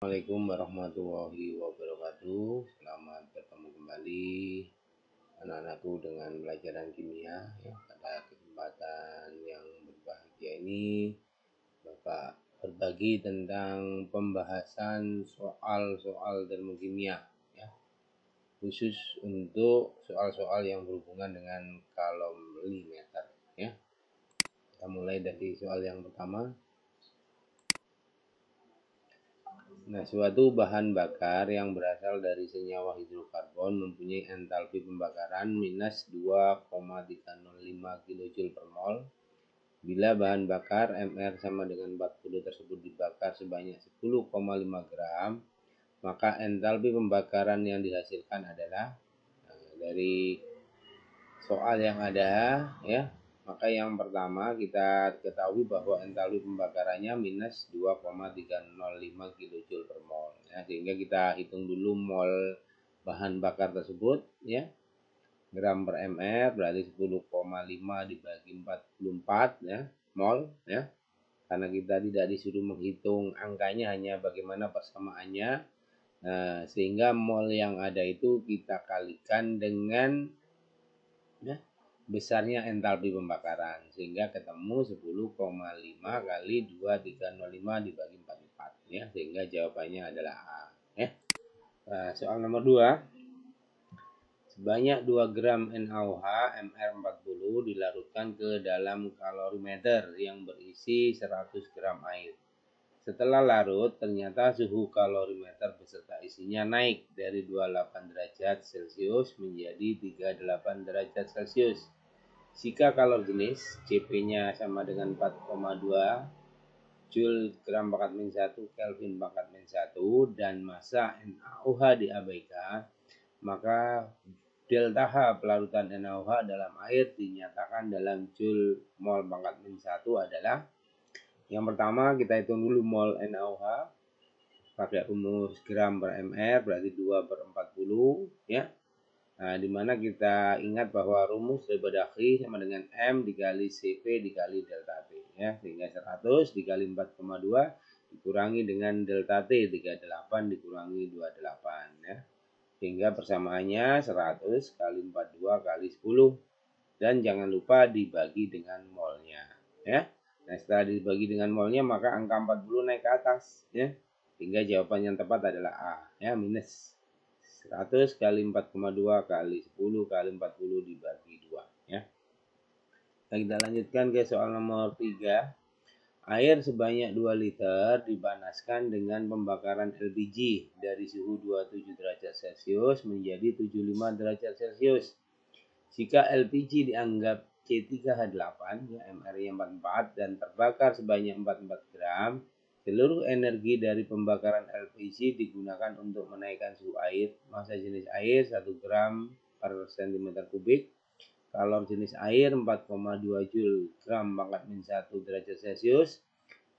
Assalamualaikum warahmatullahi wabarakatuh Selamat bertemu kembali anak-anakku dengan pelajaran kimia ya, Pada kesempatan yang berbahagia ini Bapak berbagi tentang pembahasan soal-soal termokimia ya. Khusus untuk soal-soal yang berhubungan dengan kalorimeter ya. Kita mulai dari soal yang pertama Nah, suatu bahan bakar yang berasal dari senyawa hidrokarbon mempunyai entalpi pembakaran minus 2,305 kJ per mol. Bila bahan bakar MR sama dengan 40 tersebut dibakar sebanyak 10,5 gram, maka entalpi pembakaran yang dihasilkan adalah nah, dari soal yang ada ya maka yang pertama kita ketahui bahwa entalpi pembakarannya minus 2,305 kJ per mol. Ya, sehingga kita hitung dulu mol bahan bakar tersebut ya. Gram per mr berarti 10,5 dibagi 44 ya mol ya. Karena kita tidak disuruh menghitung angkanya hanya bagaimana persamaannya. Nah, sehingga mol yang ada itu kita kalikan dengan ya, besarnya entalpi pembakaran sehingga ketemu 10,5 kali 2305 dibagi 44 ya sehingga jawabannya adalah A ya. Nah, soal nomor 2 sebanyak 2 gram NaOH MR40 dilarutkan ke dalam kalorimeter yang berisi 100 gram air. Setelah larut, ternyata suhu kalorimeter beserta isinya naik dari 28 derajat Celcius menjadi 38 derajat Celcius. Jika kalor jenis CP-nya sama dengan 4,2 Joule gram pangkat min 1 Kelvin pangkat min 1 dan massa NaOH diabaikan, maka delta H pelarutan NaOH dalam air dinyatakan dalam Joule mol pangkat min 1 adalah yang pertama kita hitung dulu mol NaOH pakai rumus gram per mr berarti 2 per 40 ya Nah, di mana kita ingat bahwa rumus daripada Khi sama dengan M dikali CP dikali delta T. Ya, sehingga 100 dikali 4,2 dikurangi dengan delta T 38 dikurangi 28 ya. Sehingga persamaannya 100 kali 42 kali 10 dan jangan lupa dibagi dengan molnya ya. Nah, setelah dibagi dengan molnya maka angka 40 naik ke atas ya. Sehingga jawaban yang tepat adalah A ya minus 100 kali 4,2 kali 10 kali 40 dibagi 2 ya. Nah, kita lanjutkan ke soal nomor 3. Air sebanyak 2 liter dipanaskan dengan pembakaran LPG dari suhu 27 derajat Celcius menjadi 75 derajat Celcius. Jika LPG dianggap C3H8 ya MR-nya 44 dan terbakar sebanyak 44 gram, Seluruh energi dari pembakaran LPG digunakan untuk menaikkan suhu air. Massa jenis air 1 gram per cm kubik. Kalor jenis air 4,2 Joule gram pangkat min 1 derajat Celcius.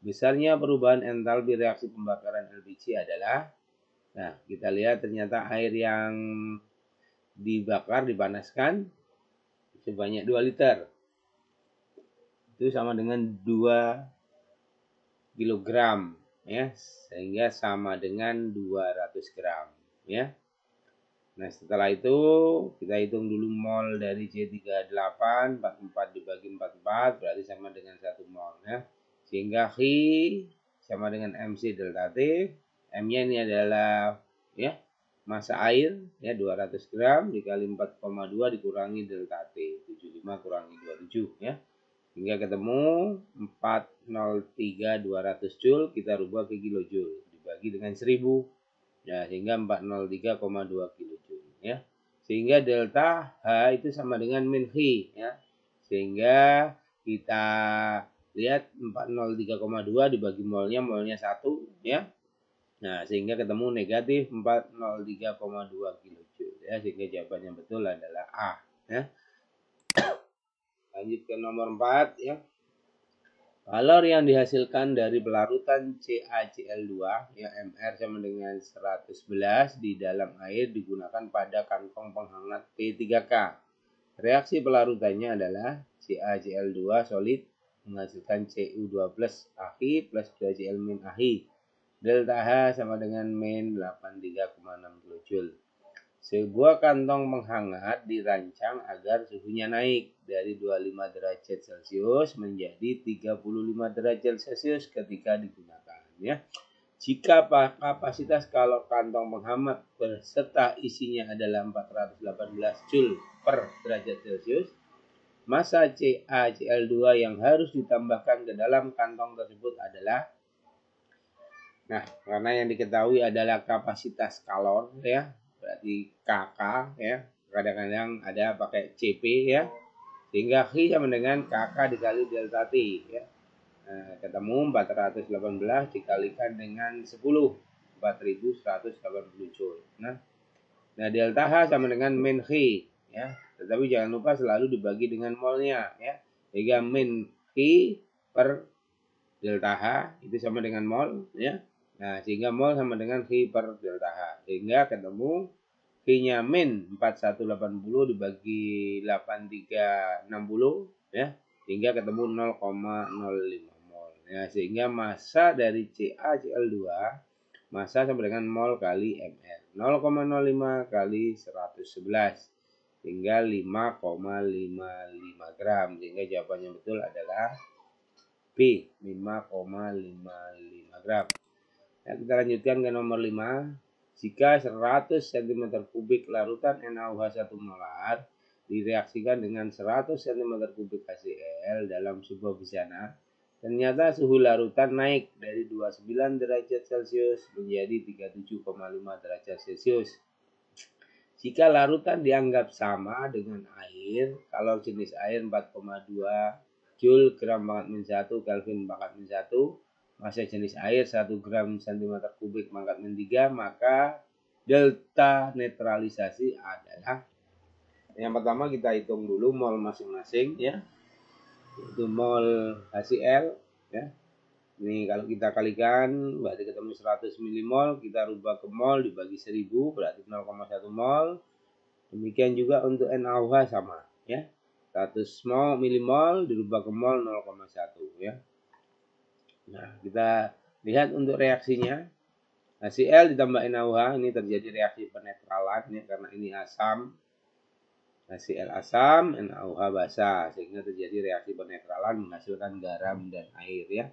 Besarnya perubahan entalpi reaksi pembakaran LPG adalah Nah, kita lihat ternyata air yang dibakar, dipanaskan sebanyak 2 liter. Itu sama dengan 2 kilogram ya. Sehingga sama dengan 200 gram ya. Nah setelah itu kita hitung dulu mol dari C38 44 dibagi 44 berarti sama dengan 1 mol ya. Sehingga H sama dengan MC delta T M nya ini adalah ya masa air ya 200 gram dikali 4,2 dikurangi delta T 75 kurangi 27 ya hingga ketemu 403 200 joule kita rubah ke kilojoule dibagi dengan 1000 ya sehingga 403,2 kilojoule ya. Sehingga delta H itu sama dengan min H ya. Sehingga kita lihat 403,2 dibagi molnya molnya 1 ya. Nah sehingga ketemu negatif 403,2 kilojoule ya. Sehingga jawabannya betul adalah A ya Lanjut ke nomor 4 ya. Kalor yang dihasilkan dari pelarutan CaCl2 ya Mr sama dengan 111 di dalam air digunakan pada kantong penghangat P3K. Reaksi pelarutannya adalah CaCl2 solid menghasilkan Cu2 plus AHI plus 2Cl min AHI. delta H sama dengan min 83,6 kJ. Sebuah kantong penghangat dirancang agar suhunya naik dari 25 derajat Celcius menjadi 35 derajat Celcius ketika digunakan ya. Jika kapasitas kalau kantong penghangat beserta isinya adalah 418 Joule per derajat Celcius, masa CaCl2 yang harus ditambahkan ke dalam kantong tersebut adalah Nah, karena yang diketahui adalah kapasitas kalor ya, berarti KK ya. Kadang-kadang ada pakai CP ya. Sehingga H sama dengan KK dikali delta T ya. Nah, ketemu 418 dikalikan dengan 10 4180 joule. Nah, nah delta H sama dengan min H ya. Tetapi jangan lupa selalu dibagi dengan molnya ya. Sehingga min H per delta H itu sama dengan mol ya Nah, sehingga mol sama dengan Q per delta H. Sehingga ketemu Q-nya min 4180 dibagi 8360 ya. Sehingga ketemu 0,05 mol. Ya, sehingga massa dari CaCl2 massa sama dengan mol kali ml. 0,05 kali 111 hingga 5,55 gram. Sehingga jawabannya betul adalah B 5,55 gram. Ya, kita lanjutkan ke nomor 5. Jika 100 cm kubik larutan NaOH 1 molar direaksikan dengan 100 cm kubik HCl dalam sebuah busana, ternyata suhu larutan naik dari 29 derajat Celcius menjadi 37,5 derajat Celcius. Jika larutan dianggap sama dengan air, kalau jenis air 4,2 Joule gram pangkat min 1 Kelvin pangkat min 1 masa jenis air 1 gram cm kubik mangkat min 3 maka delta netralisasi adalah yang pertama kita hitung dulu mol masing-masing ya. Itu mol HCl ya. Ini kalau kita kalikan berarti ketemu 100 milimol kita rubah ke mol dibagi 1000 berarti 0,1 mol. Demikian juga untuk NaOH sama ya. 100 mol milimol dirubah ke mol 0,1 ya Nah, kita lihat untuk reaksinya. HCl ditambah NaOH ini terjadi reaksi penetralan ya karena ini asam. HCl asam, NaOH basah sehingga terjadi reaksi penetralan menghasilkan garam dan air ya.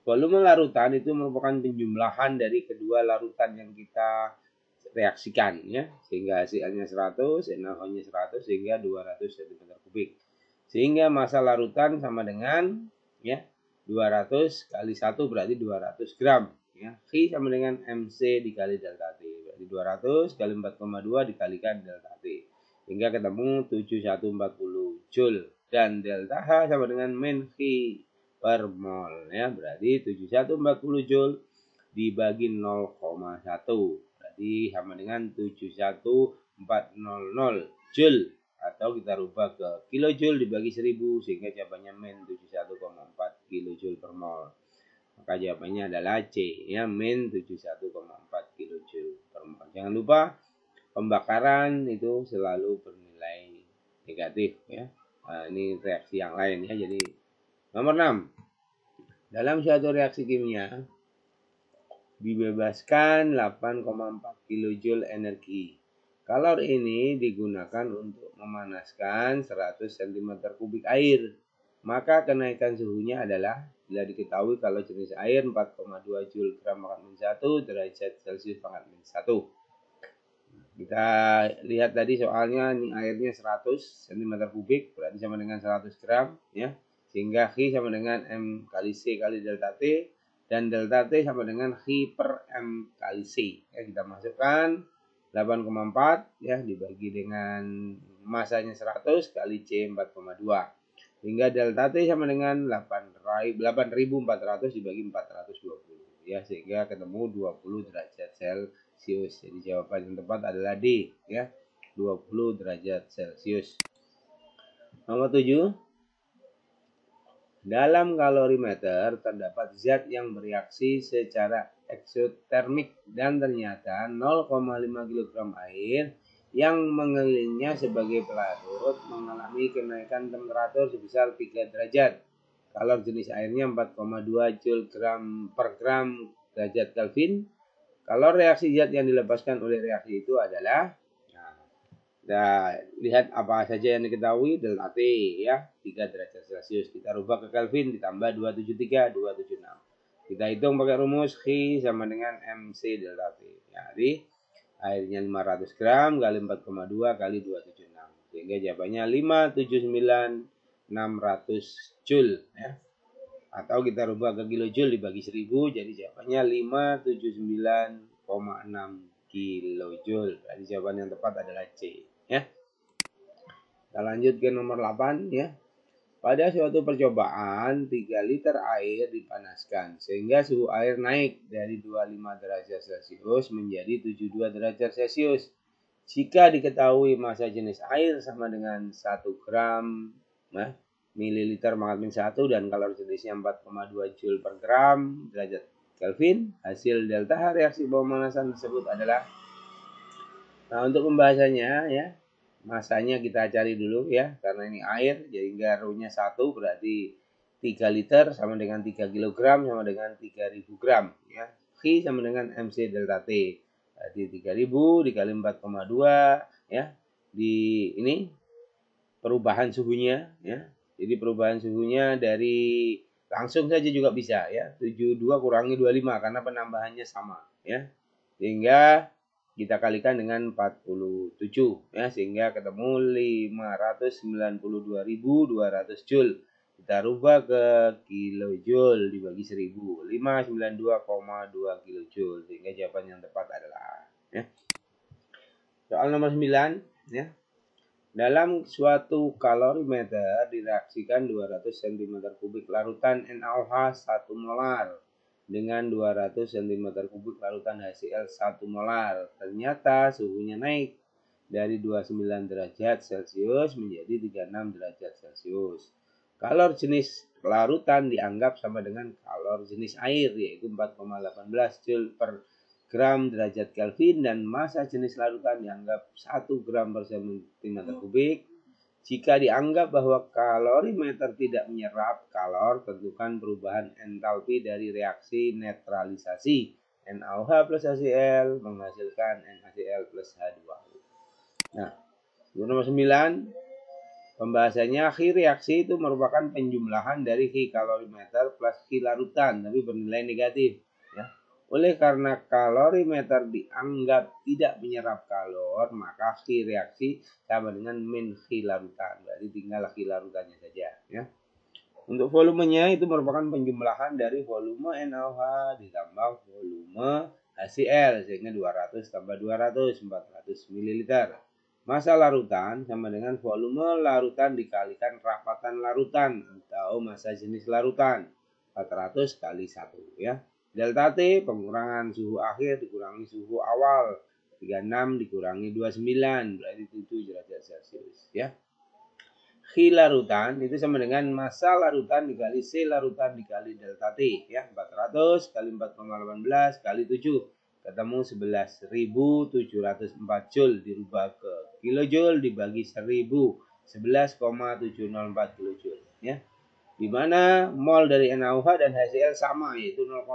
Volume larutan itu merupakan penjumlahan dari kedua larutan yang kita reaksikan ya sehingga HCl-nya 100, NaOH-nya 100 sehingga 200 cm kubik. Sehingga massa larutan sama dengan ya 200 kali 1 berarti 200 gram. Ya. Q sama dengan MC dikali delta T. Berarti 200 kali 4,2 dikalikan delta T. Hingga ketemu 7140 Joule. Dan delta H sama dengan min Q per mol. Ya. Berarti 7140 Joule dibagi 0,1. Berarti sama dengan 71400 Joule atau kita rubah ke kilojoule dibagi 1000 sehingga jawabannya min 71,4 kilojoule per mol. Maka jawabannya adalah C ya min 71,4 kilojoule per mol. Jangan lupa pembakaran itu selalu bernilai negatif ya. Nah, ini reaksi yang lain ya. Jadi nomor 6. Dalam suatu reaksi kimia dibebaskan 8,4 kilojoule energi Kalor ini digunakan untuk memanaskan 100 cm kubik air. Maka kenaikan suhunya adalah bila diketahui kalau jenis air 4,2 Joule gram pangkat min 1 derajat Celcius pangkat min 1. Kita lihat tadi soalnya ini airnya 100 cm kubik berarti sama dengan 100 gram ya. Sehingga Q sama dengan M kali C kali delta T dan delta T sama dengan Q per M kali C. Ya, kita masukkan 8,4 ya dibagi dengan masanya 100 kali C 4,2 hingga delta T sama dengan 8400 dibagi 420 ya sehingga ketemu 20 derajat Celcius. Jadi jawaban yang tepat adalah D ya 20 derajat Celcius. Nomor 7 dalam kalorimeter terdapat zat yang bereaksi secara eksotermik dan ternyata 0,5 kg air yang mengelilingnya sebagai pelarut mengalami kenaikan temperatur sebesar 3 derajat. Kalau jenis airnya 4,2 joule gram per gram derajat Kelvin. Kalau reaksi zat yang dilepaskan oleh reaksi itu adalah Nah, lihat apa saja yang diketahui delta T ya 3 derajat Celcius kita rubah ke Kelvin ditambah 273 276 kita hitung pakai rumus H sama dengan MC delta T ya, jadi airnya 500 gram kali 4,2 kali 276 sehingga jawabannya 579 600 joule ya atau kita rubah ke kilojoule dibagi 1000 jadi jawabannya 579,6 kilojoule jadi jawaban yang tepat adalah C ya. Kita lanjut ke nomor 8 ya. Pada suatu percobaan 3 liter air dipanaskan sehingga suhu air naik dari 25 derajat Celcius menjadi 72 derajat Celcius. Jika diketahui massa jenis air sama dengan 1 gram nah, mililiter min 1 dan kalori jenisnya 4,2 joule per gram derajat Kelvin, hasil delta reaksi pemanasan tersebut adalah Nah, untuk pembahasannya ya, masanya kita cari dulu ya karena ini air jadi nya satu berarti 3 liter sama dengan 3 kg sama dengan 3000 gram ya. Q sama dengan MC delta T berarti 3000 dikali 4,2 ya di ini perubahan suhunya ya. Jadi perubahan suhunya dari langsung saja juga bisa ya. 72 kurangi 25 karena penambahannya sama ya. Sehingga kita kalikan dengan 47 ya sehingga ketemu 592.200 joule. Kita rubah ke kilojoule dibagi 1000. 592,2 kilojoule sehingga jawaban yang tepat adalah ya. Soal nomor 9 ya. Dalam suatu kalorimeter direaksikan 200 cm kubik larutan NaOH 1 molar dengan 200 cm kubik larutan HCl 1 molar. Ternyata suhunya naik dari 29 derajat Celcius menjadi 36 derajat Celcius. Kalor jenis larutan dianggap sama dengan kalor jenis air yaitu 4,18 Joule per gram derajat Kelvin dan massa jenis larutan dianggap 1 gram per cm kubik jika dianggap bahwa kalorimeter tidak menyerap kalor, tentukan perubahan entalpi dari reaksi netralisasi NaOH plus HCl menghasilkan NaCl plus H2O. Nah, nomor 9, pembahasannya Ki reaksi itu merupakan penjumlahan dari Ki kalorimeter plus Ki larutan, tapi bernilai negatif. Oleh karena kalorimeter dianggap tidak menyerap kalor, maka Ki reaksi sama dengan min larutan. Berarti tinggal Ki larutannya saja. Ya. Untuk volumenya itu merupakan penjumlahan dari volume NaOH ditambah volume HCl sehingga 200 tambah 200 400 ml. Masa larutan sama dengan volume larutan dikalikan rapatan larutan atau masa jenis larutan 400 kali 1 ya. Delta T pengurangan suhu akhir dikurangi suhu awal. 36 dikurangi 29 berarti 7 derajat Celcius ya. Khi larutan itu sama dengan massa larutan dikali C larutan dikali delta T ya. 400 kali 4,18 kali 7 ketemu 11.704 joule dirubah ke kilojoule dibagi 1000 11,704 kilojoule ya di mana mol dari NaOH dan HCl sama yaitu 0,1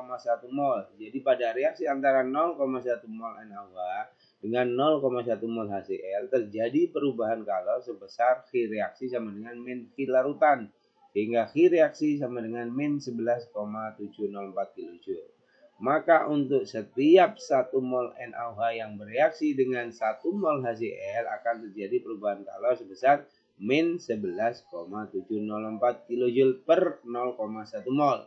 mol. Jadi pada reaksi antara 0,1 mol NaOH dengan 0,1 mol HCl terjadi perubahan kalor sebesar Ki reaksi sama dengan min Ki larutan sehingga Ki reaksi sama dengan min 11,704 kJ. Maka untuk setiap 1 mol NaOH yang bereaksi dengan 1 mol HCl akan terjadi perubahan kalor sebesar min 11,704 kJ per 0,1 mol.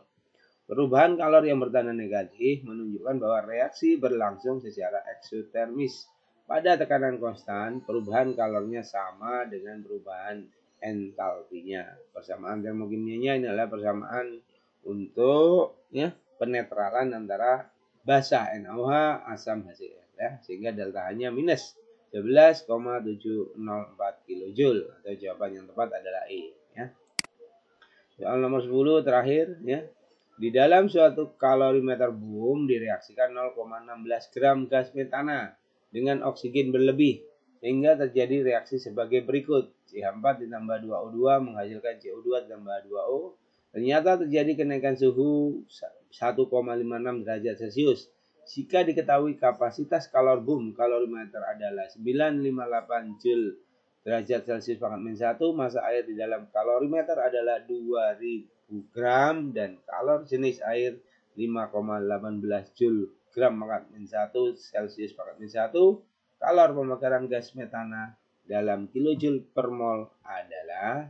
Perubahan kalor yang bertanda negatif menunjukkan bahwa reaksi berlangsung secara eksotermis. Pada tekanan konstan, perubahan kalornya sama dengan perubahan entalpinya. Persamaan ini adalah persamaan untuk ya penetralan antara basa NaOH asam HCl ya sehingga delta hanya minus 11,704 kJ atau jawaban yang tepat adalah E ya. Soal nomor 10 terakhir ya. Di dalam suatu kalorimeter boom direaksikan 0,16 gram gas metana dengan oksigen berlebih sehingga terjadi reaksi sebagai berikut. CH4 ditambah 2O2 menghasilkan CO2 ditambah 2O. Ternyata terjadi kenaikan suhu 1,56 derajat Celcius. Jika diketahui kapasitas kalor boom kalorimeter adalah 958 Joule derajat Celcius pangkat min 1, masa air di dalam kalorimeter adalah 2000 gram dan kalor jenis air 5,18 Joule gram pangkat min 1 Celcius pangkat min 1. Kalor pembakaran gas metana dalam kilojoule per mol adalah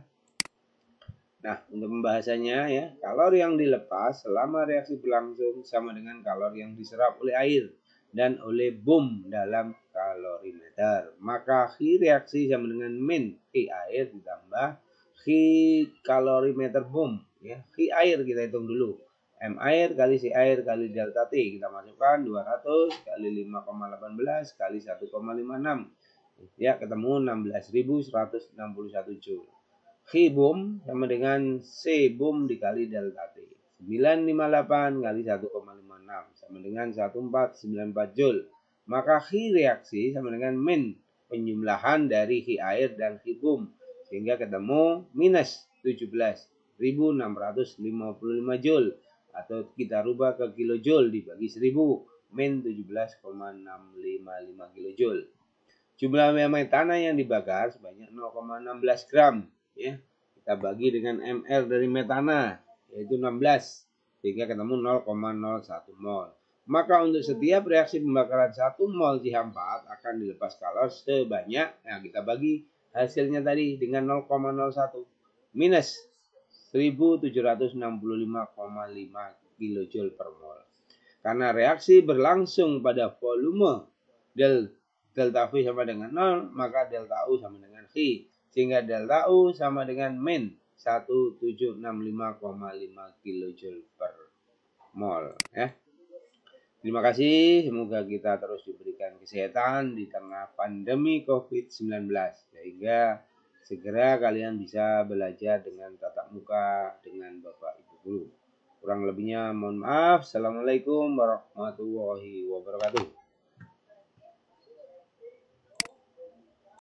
Nah, untuk pembahasannya ya, kalori yang dilepas selama reaksi berlangsung sama dengan kalori yang diserap oleh air dan oleh boom dalam kalorimeter. Maka Hi reaksi sama dengan min Hi air ditambah Hi kalorimeter boom ya. Hi air kita hitung dulu. M air kali C air kali delta T kita masukkan 200 kali 5,18 kali 1,56 ya ketemu 16.161 joule boom sama dengan boom dikali delta T. 958 kali 1,56 sama dengan 1494 Joule. Maka Hi reaksi sama dengan min penjumlahan dari Hi air dan Hi boom. Sehingga ketemu minus 17.655 Joule. Atau kita rubah ke kilojoule dibagi 1000 min 17,655 kilojoule. Jumlah metana yang dibakar sebanyak 0,16 gram ya kita bagi dengan ml dari metana yaitu 16 sehingga ketemu 0,01 mol. Maka untuk setiap reaksi pembakaran 1 mol CH4 akan dilepas kalor sebanyak yang kita bagi hasilnya tadi dengan 0,01 minus 1765,5 kJ per mol. Karena reaksi berlangsung pada volume del delta V sama dengan 0, maka delta U sama dengan V sehingga delta U sama dengan min 1765,5 kJ per mol ya. Terima kasih, semoga kita terus diberikan kesehatan di tengah pandemi COVID-19 sehingga segera kalian bisa belajar dengan tatap muka dengan Bapak Ibu guru. Kurang lebihnya mohon maaf. Assalamualaikum warahmatullahi wabarakatuh.